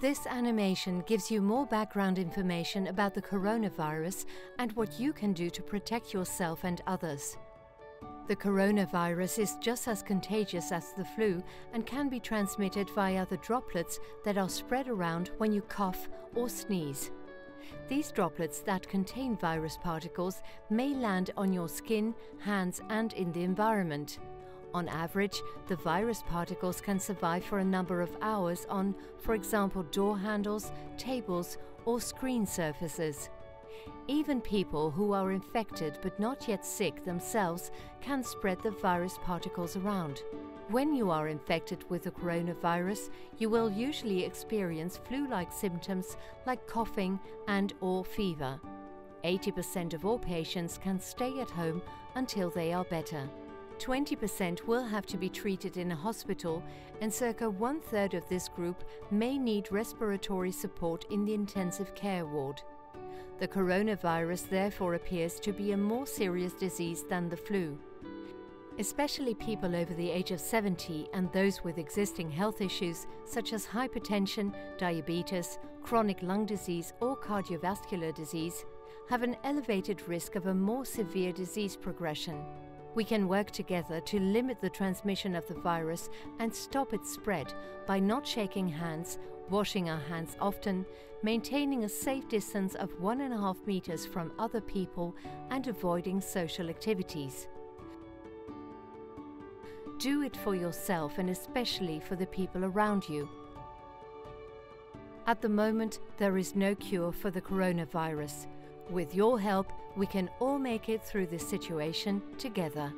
This animation gives you more background information about the coronavirus and what you can do to protect yourself and others. The coronavirus is just as contagious as the flu and can be transmitted via the droplets that are spread around when you cough or sneeze. These droplets that contain virus particles may land on your skin, hands and in the environment. On average, the virus particles can survive for a number of hours on, for example, door handles, tables or screen surfaces. Even people who are infected but not yet sick themselves can spread the virus particles around. When you are infected with the coronavirus, you will usually experience flu-like symptoms like coughing and or fever. 80% of all patients can stay at home until they are better. 20% will have to be treated in a hospital, and circa one third of this group may need respiratory support in the intensive care ward. The coronavirus therefore appears to be a more serious disease than the flu. Especially people over the age of 70 and those with existing health issues such as hypertension, diabetes, chronic lung disease, or cardiovascular disease have an elevated risk of a more severe disease progression. We can work together to limit the transmission of the virus and stop its spread by not shaking hands, washing our hands often, maintaining a safe distance of one and a half meters from other people, and avoiding social activities. Do it for yourself and especially for the people around you. At the moment, there is no cure for the coronavirus. With your help, we can all make it through this situation together.